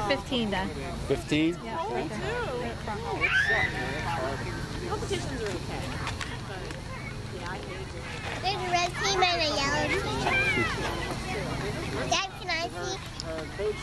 for 15 then. 15? Yeah. Oh, me too. Competitions are okay. There's a red team and a yellow team. Dad, can I see? Uh, Coach